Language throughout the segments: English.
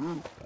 mm.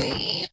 me.